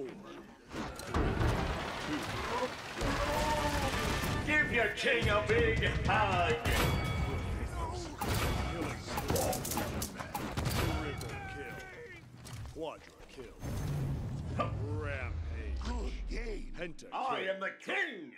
Four. Give your king a big hug. Quadra kill. Quadra kill. Rampage. Oh, Penta I kill. am the king.